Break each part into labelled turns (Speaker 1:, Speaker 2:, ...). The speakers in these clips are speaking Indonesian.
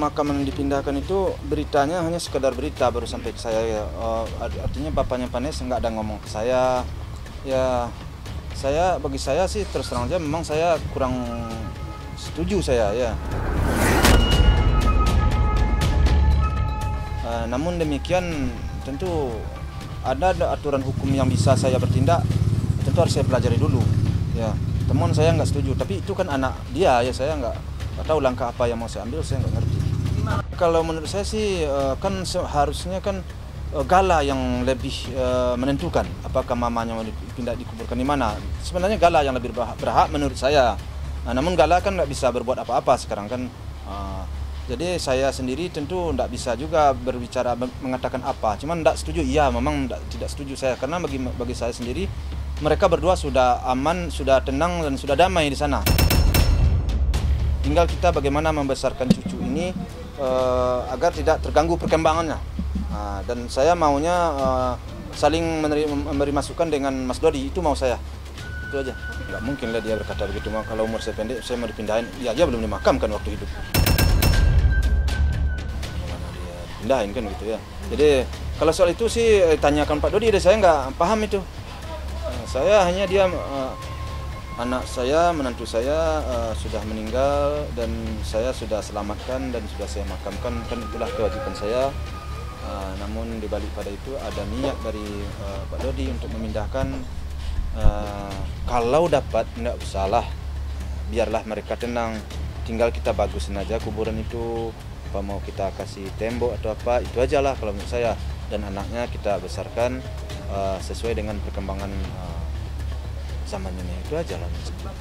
Speaker 1: pemakaman dipindahkan itu beritanya hanya sekedar berita baru sampai ke saya ya. Uh, artinya bapaknya Panes nggak ada ngomong ke saya. Ya saya bagi saya sih terus terang aja memang saya kurang setuju saya ya. Uh, namun demikian tentu ada, aturan hukum yang bisa saya bertindak tentu harus saya pelajari dulu ya teman saya nggak setuju tapi itu kan anak dia ya saya nggak tahu langkah apa yang mau saya ambil saya nggak ngerti kalau menurut saya sih eh, kan seharusnya kan eh, Gala yang lebih eh, menentukan apakah mamanya mau dipindah dikuburkan di mana. Sebenarnya Gala yang lebih berhak menurut saya. Nah, namun Gala kan nggak bisa berbuat apa-apa sekarang kan. Jadi saya sendiri tentu tidak bisa juga berbicara mengatakan apa. Cuman tidak setuju. Iya, memang tidak setuju saya karena bagi bagi saya sendiri mereka berdua sudah aman, sudah tenang dan sudah damai di sana. Tinggal kita bagaimana membesarkan cucu ini uh, agar tidak terganggu perkembangannya. Uh, dan saya maunya uh, saling memberi, masukan dengan Mas Dodi, itu mau saya. Itu aja. Gak mungkin lah dia berkata begitu. Kalau umur saya pendek, saya mau dipindahin. Ya, dia belum dimakamkan waktu hidup. Pindahin kan gitu ya. Jadi kalau soal itu sih tanyakan Pak Dodi, saya nggak paham itu. Saya hanya dia anak saya, menantu saya uh, sudah meninggal dan saya sudah selamatkan dan sudah saya makamkan kan itulah kewajiban saya. Uh, namun dibalik pada itu ada niat dari uh, Pak Dodi untuk memindahkan uh, kalau dapat tidak usahlah biarlah mereka tenang tinggal kita bagusin aja kuburan itu apa mau kita kasih tembok atau apa itu aja lah kalau menurut saya dan anaknya kita besarkan uh, sesuai dengan perkembangan uh, zaman ini itu aja lah.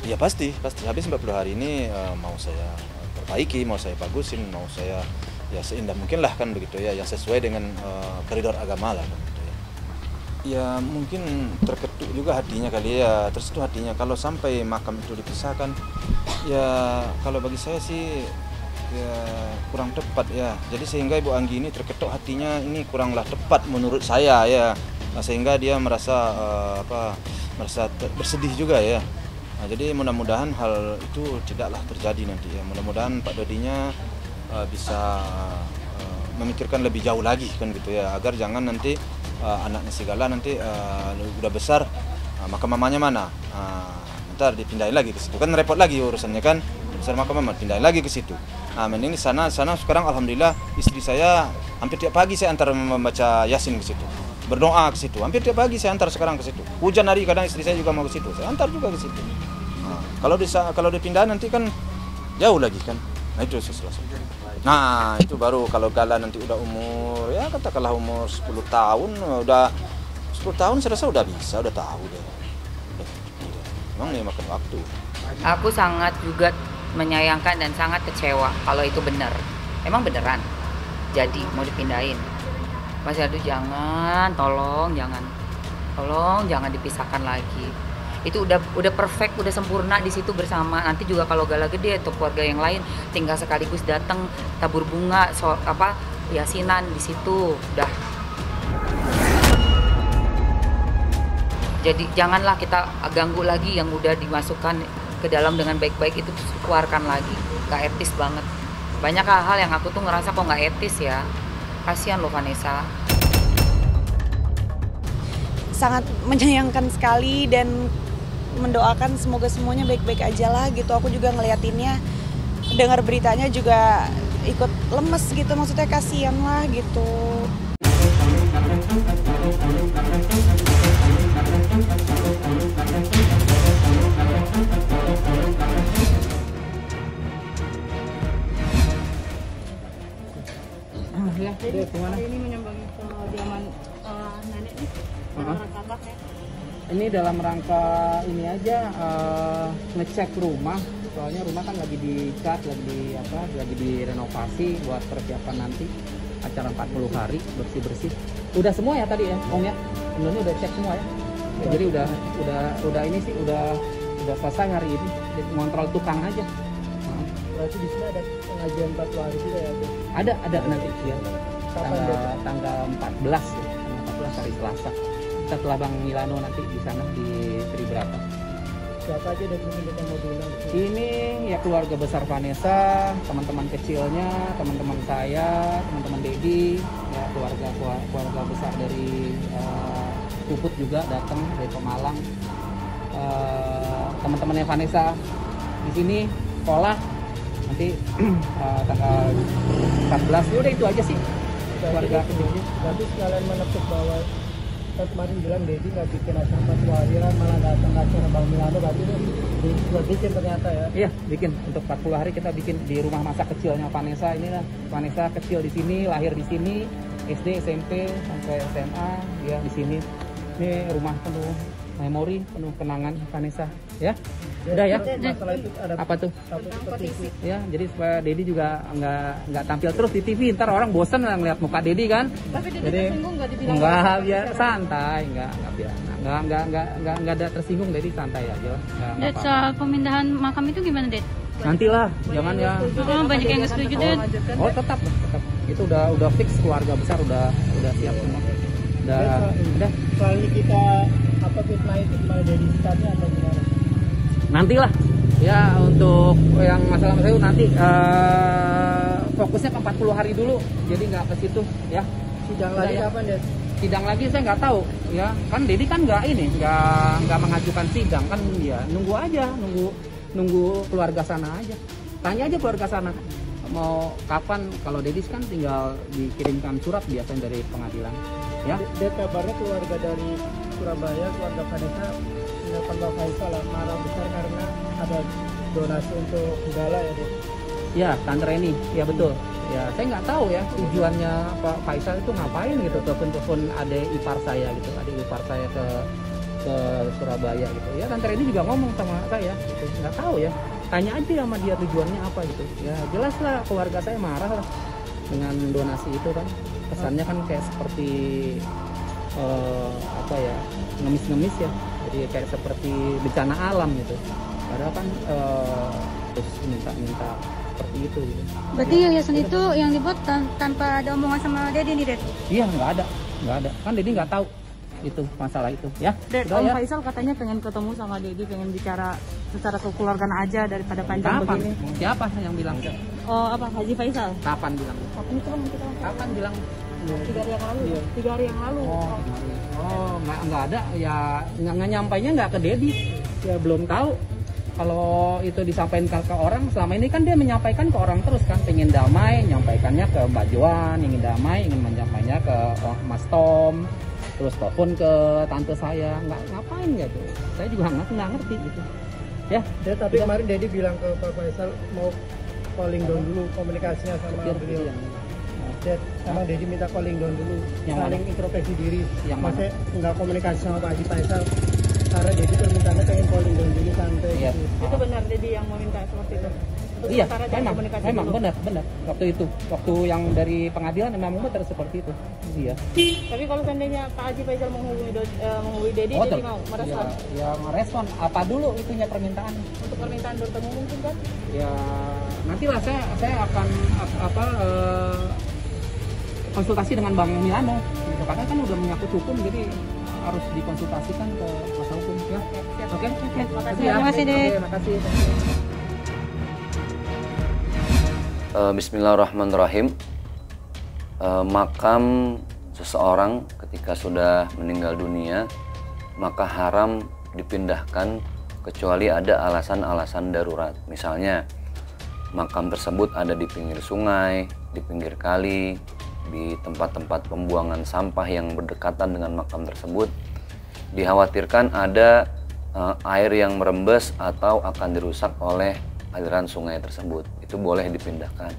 Speaker 1: Ya pasti pasti. Habis 40 hari ini uh, mau saya perbaiki mau saya bagusin mau saya ya seindah mungkin lah kan begitu ya yang sesuai dengan uh, koridor agama lah kan, gitu ya. ya mungkin terketuk juga hatinya kali ya terus itu hatinya. Kalau sampai makam itu dipisahkan ya kalau bagi saya sih ya kurang tepat ya. Jadi sehingga ibu Anggi ini terketuk hatinya ini kuranglah tepat menurut saya ya. Nah, sehingga dia merasa uh, apa merasa bersedih juga ya. Nah, jadi mudah-mudahan hal itu tidaklah terjadi nanti ya. Mudah-mudahan Pak Dodinya uh, bisa uh, memikirkan lebih jauh lagi kan gitu ya, agar jangan nanti uh, anaknya Sigala nanti uh, udah besar, uh, maka mamanya mana? Uh, ntar dipindahin lagi ke situ kan repot lagi urusannya kan besar maka mama pindahin lagi ke situ. Nah, mending di sana sana sekarang alhamdulillah istri saya hampir tiap pagi saya antar membaca Yasin ke situ berdoa ke situ. Hampir tiap pagi saya antar sekarang ke situ. Hujan hari kadang istri saya juga mau ke situ. Saya antar juga ke situ. Nah, kalau bisa kalau dipindah nanti kan jauh lagi kan. Nah itu sesuatu. Nah itu baru kalau Gala nanti udah umur ya katakanlah umur 10 tahun udah 10 tahun saya rasa udah bisa udah tahu deh. Memang nih makan waktu.
Speaker 2: Aku sangat juga menyayangkan dan sangat kecewa kalau itu benar. Emang beneran. Jadi mau dipindahin masih ada jangan tolong jangan tolong jangan dipisahkan lagi. Itu udah udah perfect udah sempurna di situ bersama. Nanti juga kalau gala gede atau keluarga yang lain tinggal sekaligus datang tabur bunga so, apa yasinan di situ udah. Jadi janganlah kita ganggu lagi yang udah dimasukkan ke dalam dengan baik-baik itu keluarkan lagi. Gak etis banget. Banyak hal-hal yang aku tuh ngerasa kok nggak etis ya Kasihan loh Vanessa.
Speaker 3: Sangat menyayangkan sekali dan mendoakan semoga semuanya baik-baik aja lah gitu. Aku juga ngeliatinnya, dengar beritanya juga ikut lemes gitu. Maksudnya kasihan lah gitu.
Speaker 4: Ya jadi gimana?
Speaker 5: ini menyambangi uh, nenek nih uh -huh. ya.
Speaker 4: Ini dalam rangka ini aja uh, ngecek rumah. Soalnya rumah kan lagi dicat lagi di apa lagi direnovasi buat persiapan nanti. Acara 40 hari bersih bersih udah semua ya tadi ya om ya? Sebenarnya udah cek semua ya? Jadi udah udah udah ini sih udah udah selesai hari ini. Ngontrol tukang aja
Speaker 6: berarti di sini ada pengajian 40 hari juga ya
Speaker 4: ada ada nanti ya tanggal tanggal 14 ya tanggal 14 hari Selasa. Kita telah Bang Milano nanti di sana di Tribrata.
Speaker 6: Siapa aja dari yang mau diundang?
Speaker 4: Ini ya keluarga besar Vanessa, teman-teman kecilnya, teman-teman saya, teman-teman Dedi, ya keluarga keluarga besar dari uh, Puput juga datang dari Pemalang. Uh, teman-temannya Vanessa di sini sekolah nanti uh, tanggal 14 ya udah itu aja sih keluarga kecilnya.
Speaker 6: Tapi sekalian menepuk bahwa kan kemarin bilang Dedi nggak bikin acara empat warian malah datang ke acara Bang Milano berarti itu di- buat bikin ternyata ya
Speaker 4: Iya, bikin untuk 40 hari kita bikin di rumah masa kecilnya Vanessa ini lah. Vanessa kecil di sini, lahir di sini, SD, SMP sampai SMA dia di sini. Ini rumah penuh memori, penuh kenangan Vanessa, ya. Udah ya.
Speaker 6: masalah itu ada
Speaker 4: Apa tuh? Ya, jadi supaya Dedi juga nggak nggak tampil terus di TV, ntar orang bosan lah ngeliat muka Dedi kan.
Speaker 5: Tapi dia
Speaker 4: Jadi
Speaker 5: tersinggung nggak dibilang
Speaker 4: enggak biar santai, enggak enggak biar enggak enggak enggak enggak, enggak ada tersinggung Dedi santai aja.
Speaker 5: Ded, soal pemindahan makam itu gimana, Ded?
Speaker 4: Nantilah, jangan ya.
Speaker 5: Oh, banyak yang nggak setuju, Ded.
Speaker 4: Oh tetap, tetap. Itu udah udah fix keluarga besar udah udah siap semua. Udah udah.
Speaker 6: soal ini kita apa fitnah itu gimana dari sikapnya atau gimana
Speaker 4: Nantilah. Ya untuk yang masalah-masalah itu nanti eh, fokusnya ke 40 hari dulu. Jadi nggak ke situ ya.
Speaker 6: sidang lagi
Speaker 4: ya.
Speaker 6: kapan ya
Speaker 4: Sidang lagi saya nggak tahu ya. Kan Dedi kan nggak ini nggak nggak mengajukan sidang kan ya nunggu aja nunggu nunggu keluarga sana aja. Tanya aja keluarga sana mau kapan kalau Dedis kan tinggal dikirimkan surat biasanya dari pengadilan ya
Speaker 6: Dek kabarnya keluarga dari Surabaya, keluarga Vanessa mendapat Mbak Faisal marah besar karena ada donasi untuk gala ya Dek.
Speaker 4: Ya, Tante Reni, ya betul. Ya, saya nggak tahu ya tujuannya Pak Faisal itu ngapain gitu telepon-telepon adik ipar saya gitu, adik ipar saya ke ke Surabaya gitu. Ya, Tante Reni juga ngomong sama saya, gitu. nggak tahu ya. Tanya aja sama dia tujuannya apa gitu. Ya, jelas lah keluarga saya marah lah dengan donasi itu kan. Kesannya kan kayak seperti eh, apa ya ngemis-ngemis ya. Jadi kayak seperti bencana alam gitu. Padahal kan eh, terus minta-minta seperti itu gitu.
Speaker 5: Berarti yayasan itu yang dibuat tan- tanpa ada omongan sama Dedi nih, Ded?
Speaker 4: Iya nggak ada, nggak ada. Kan Dedi nggak tahu itu masalah itu ya.
Speaker 7: Dan
Speaker 4: Udah
Speaker 7: Om
Speaker 4: ya.
Speaker 7: Faisal katanya pengen ketemu sama Dedi, pengen bicara secara kekeluargaan aja daripada panjang
Speaker 4: Kapan?
Speaker 7: begini.
Speaker 4: Siapa yang bilang?
Speaker 7: Oh apa Haji Faisal?
Speaker 4: Kapan bilang?
Speaker 7: Kapan? Kita
Speaker 4: Kapan bilang?
Speaker 7: Tiga hari yang lalu. Tiga hari yang lalu.
Speaker 4: Oh, oh nggak nggak ada ya nggak nggak nyampainya nggak ke Dedi. Ya belum tahu. Kalau itu disampaikan ke orang, selama ini kan dia menyampaikan ke orang terus kan, pengen damai, nyampaikannya ke Mbak Joan, ingin damai, ingin menyampaikannya ke oh, Mas Tom, terus telepon ke tante saya, nggak ngapain gitu. Saya juga nggak nggak ngerti gitu. Ya,
Speaker 6: Dek, tapi kemarin Dedi bilang ke Pak Faisal mau calling down dulu komunikasinya sama
Speaker 4: Pikir
Speaker 6: beliau. Dek, sama Dedi minta calling down dulu,
Speaker 4: Yang
Speaker 6: saling introspeksi diri.
Speaker 4: Yang mana?
Speaker 6: Maksudnya nggak komunikasi sama Pak Haji Faisal karena Dedi permintaannya pengen calling down dulu santai
Speaker 4: Iya.
Speaker 6: gitu.
Speaker 7: Itu benar Dedi yang meminta seperti itu. Untuk
Speaker 4: Iya, memang, memang
Speaker 7: dulu.
Speaker 4: benar, benar. Waktu itu, waktu yang dari pengadilan memang benar seperti itu. Iya.
Speaker 7: Tapi kalau seandainya Pak Haji Faisal menghubungi, Do- eh, menghubungi Dedi,
Speaker 4: Oh,
Speaker 7: Dedi mau merespon.
Speaker 4: Ya, ya merespon. Apa dulu itunya permintaan?
Speaker 7: Untuk permintaan bertemu mungkin kan?
Speaker 4: Ya nantilah saya saya akan ap- apa eh, konsultasi dengan Bang Milano. Gitu. Karena kan udah menyangkut hukum, jadi harus dikonsultasikan ke kuasa hukum ya. Oke, oke.
Speaker 7: Makasih.
Speaker 4: ya.
Speaker 7: Terima kasih, Dek.
Speaker 4: Oke, makasih.
Speaker 8: Eh, Bismillahirrahmanirrahim. Eh, makam seseorang ketika sudah meninggal dunia maka haram dipindahkan kecuali ada alasan-alasan darurat. Misalnya makam tersebut ada di pinggir sungai, di pinggir kali, di tempat-tempat pembuangan sampah yang berdekatan dengan makam tersebut. Dikhawatirkan ada eh, air yang merembes atau akan dirusak oleh aliran sungai tersebut. Itu boleh dipindahkan.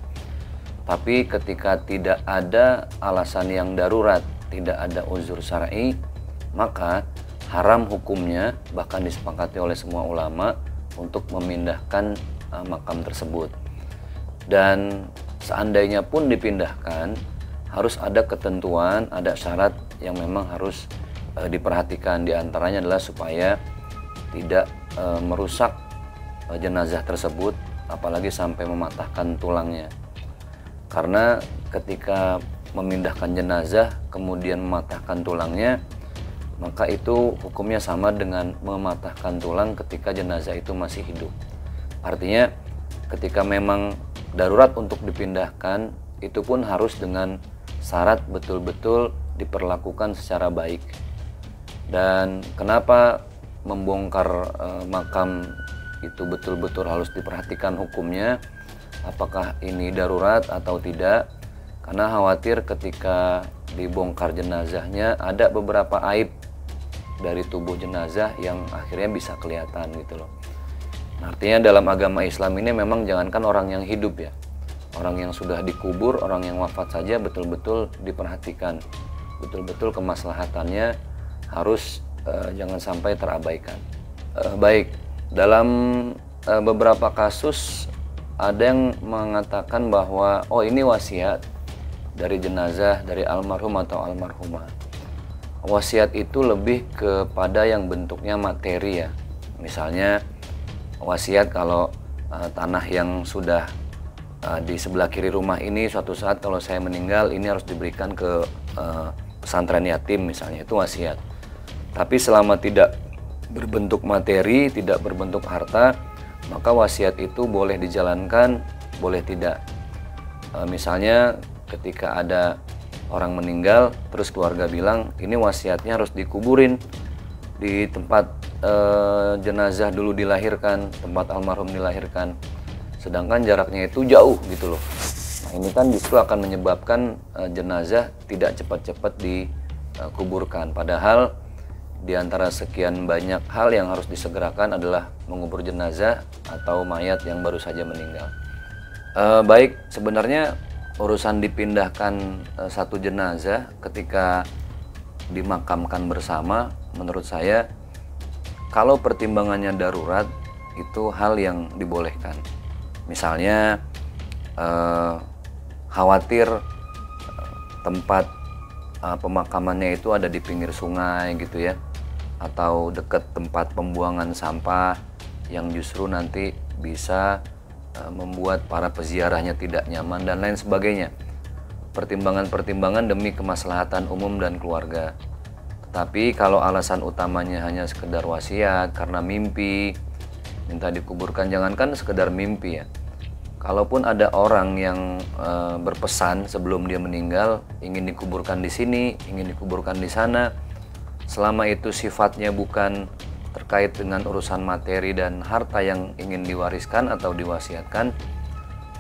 Speaker 8: Tapi ketika tidak ada alasan yang darurat, tidak ada uzur syar'i, maka haram hukumnya bahkan disepakati oleh semua ulama untuk memindahkan eh, makam tersebut. Dan seandainya pun dipindahkan, harus ada ketentuan, ada syarat yang memang harus eh, diperhatikan. Di antaranya adalah supaya tidak eh, merusak eh, jenazah tersebut, apalagi sampai mematahkan tulangnya. Karena ketika memindahkan jenazah kemudian mematahkan tulangnya, maka itu hukumnya sama dengan mematahkan tulang ketika jenazah itu masih hidup. Artinya ketika memang darurat untuk dipindahkan itu pun harus dengan syarat betul-betul diperlakukan secara baik. Dan kenapa membongkar e, makam itu betul-betul harus diperhatikan hukumnya apakah ini darurat atau tidak karena khawatir ketika dibongkar jenazahnya ada beberapa aib dari tubuh jenazah yang akhirnya bisa kelihatan gitu loh. Artinya dalam agama Islam ini memang jangankan orang yang hidup ya. Orang yang sudah dikubur, orang yang wafat saja betul-betul diperhatikan. Betul-betul kemaslahatannya harus uh, jangan sampai terabaikan. Uh, baik, dalam uh, beberapa kasus ada yang mengatakan bahwa oh ini wasiat dari jenazah dari almarhum atau almarhumah wasiat itu lebih kepada yang bentuknya materi ya. Misalnya wasiat kalau uh, tanah yang sudah uh, di sebelah kiri rumah ini suatu saat kalau saya meninggal ini harus diberikan ke uh, pesantren yatim misalnya itu wasiat. Tapi selama tidak berbentuk materi, tidak berbentuk harta, maka wasiat itu boleh dijalankan, boleh tidak. Uh, misalnya ketika ada orang meninggal terus keluarga bilang ini wasiatnya harus dikuburin di tempat e, jenazah dulu dilahirkan tempat almarhum dilahirkan sedangkan jaraknya itu jauh gitu loh. Nah ini kan justru akan menyebabkan e, jenazah tidak cepat-cepat dikuburkan. Padahal di antara sekian banyak hal yang harus disegerakan adalah mengubur jenazah atau mayat yang baru saja meninggal. E, baik, sebenarnya urusan dipindahkan uh, satu jenazah ketika dimakamkan bersama menurut saya kalau pertimbangannya darurat itu hal yang dibolehkan misalnya uh, khawatir uh, tempat uh, pemakamannya itu ada di pinggir sungai gitu ya atau dekat tempat pembuangan sampah yang justru nanti bisa Eh, membuat para peziarahnya tidak nyaman dan lain sebagainya. Pertimbangan-pertimbangan demi kemaslahatan umum dan keluarga. Tetapi kalau alasan utamanya hanya sekedar wasiat karena mimpi, minta dikuburkan jangankan sekedar mimpi ya. Kalaupun ada orang yang e, berpesan sebelum dia meninggal ingin dikuburkan di sini, ingin dikuburkan di sana, selama itu sifatnya bukan terkait dengan urusan materi dan harta yang ingin diwariskan atau diwasiatkan,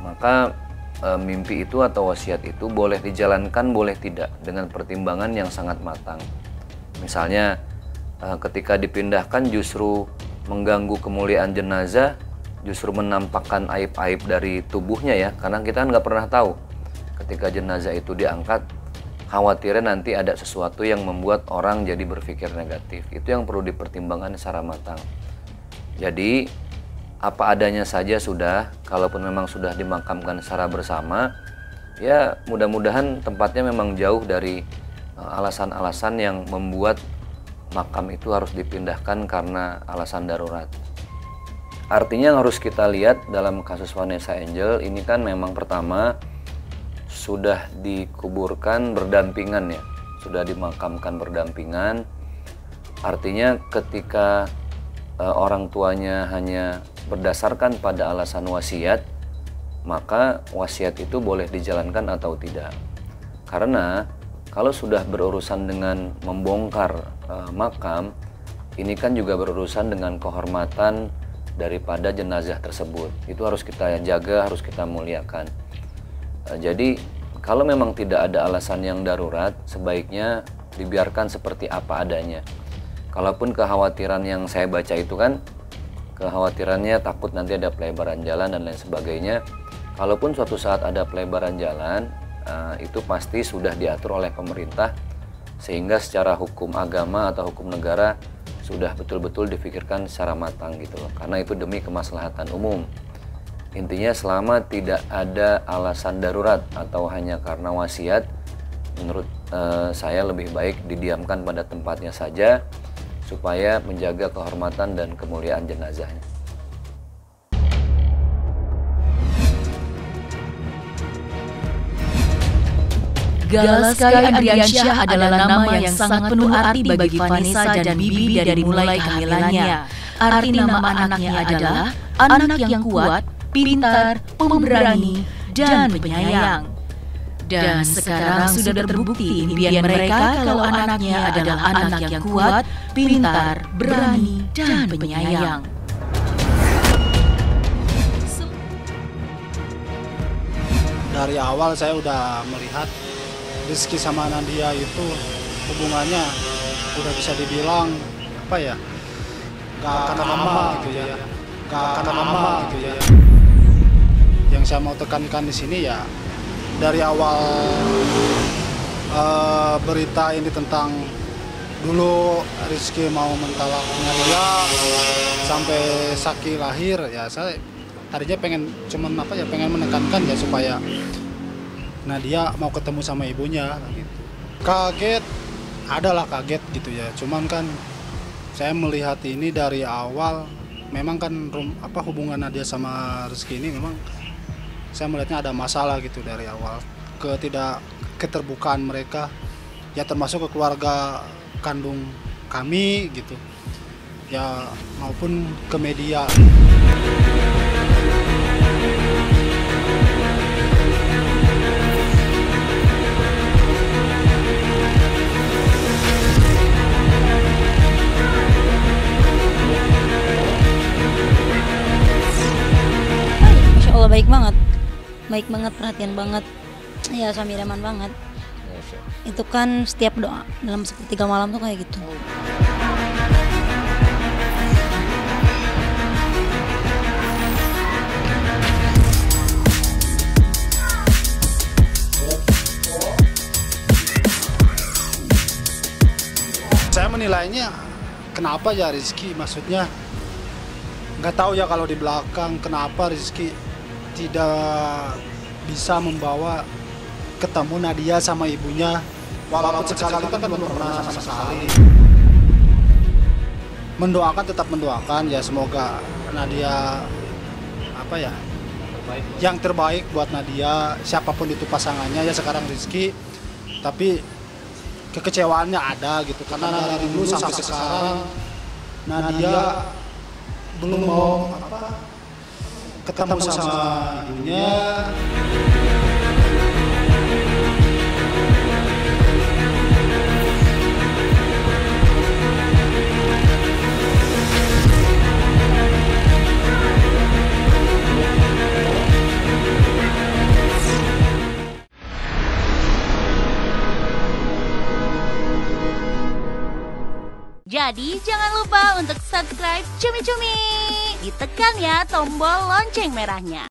Speaker 8: maka e, mimpi itu atau wasiat itu boleh dijalankan, boleh tidak dengan pertimbangan yang sangat matang. Misalnya, e, ketika dipindahkan justru mengganggu kemuliaan jenazah, justru menampakkan aib-aib dari tubuhnya ya, karena kita nggak pernah tahu ketika jenazah itu diangkat khawatirnya nanti ada sesuatu yang membuat orang jadi berpikir negatif. Itu yang perlu dipertimbangkan secara matang. Jadi apa adanya saja sudah, kalaupun memang sudah dimakamkan secara bersama, ya mudah-mudahan tempatnya memang jauh dari eh, alasan-alasan yang membuat makam itu harus dipindahkan karena alasan darurat. Artinya yang harus kita lihat dalam kasus Vanessa Angel ini kan memang pertama sudah dikuburkan berdampingan ya, sudah dimakamkan berdampingan. Artinya ketika e, orang tuanya hanya berdasarkan pada alasan wasiat, maka wasiat itu boleh dijalankan atau tidak. Karena kalau sudah berurusan dengan membongkar e, makam, ini kan juga berurusan dengan kehormatan daripada jenazah tersebut. Itu harus kita jaga, harus kita muliakan. Eh, jadi kalau memang tidak ada alasan yang darurat, sebaiknya dibiarkan seperti apa adanya. Kalaupun kekhawatiran yang saya baca itu kan, kekhawatirannya takut nanti ada pelebaran jalan dan lain sebagainya. Kalaupun suatu saat ada pelebaran jalan, eh, itu pasti sudah diatur oleh pemerintah, sehingga secara hukum agama atau hukum negara sudah betul-betul difikirkan secara matang gitu loh. Karena itu demi kemaslahatan umum. Intinya selama tidak ada alasan darurat atau hanya karena wasiat, menurut uh, saya lebih baik didiamkan pada tempatnya saja supaya menjaga kehormatan dan kemuliaan jenazahnya.
Speaker 9: Gala Sky Andriansyah adalah nama yang sangat penuh arti bagi Vanessa dan Bibi dari mulai kehamilannya. Arti nama anaknya adalah anak yang kuat, pintar, pemberani, dan penyayang. Dan sekarang sudah terbukti impian mereka kalau anaknya adalah anak yang kuat, pintar, berani, dan penyayang.
Speaker 10: dari awal saya udah melihat Rizky sama Nadia itu hubungannya udah bisa dibilang apa ya gak akan lama gitu ya. gak akan lama gitu ya. yang saya mau tekankan di sini ya dari awal eh, berita ini tentang dulu Rizky mau mentalak Nadia sampai Saki lahir ya saya tadinya pengen cuman apa ya pengen menekankan ya supaya Nadia mau ketemu sama ibunya gitu. Kaget, adalah kaget gitu ya. Cuman kan saya melihat ini dari awal memang kan rum, apa hubungan Nadia sama Rizky ini memang saya melihatnya ada masalah gitu dari awal. Ketidak keterbukaan mereka ya termasuk ke keluarga kandung kami gitu. Ya maupun ke media.
Speaker 11: Baik banget perhatian banget. Ya suami idaman banget. Itu kan setiap doa dalam sepertiga malam tuh kayak gitu.
Speaker 10: Saya menilainya kenapa ya Rizky? Maksudnya nggak tahu ya kalau di belakang kenapa Rizky tidak bisa membawa ketemu Nadia sama ibunya walaupun sekali kan belum pernah sama sekali. Mendoakan tetap mendoakan ya semoga Nadia apa ya yang terbaik buat Nadia siapa pun itu pasangannya ya sekarang Rizky. Tapi kekecewaannya ada gitu karena dari dulu sampai sekarang Nadia belum mau apa ketemu sama ibunya
Speaker 12: Jadi jangan lupa untuk subscribe Cumi Cumi. Ditekan ya tombol lonceng merahnya.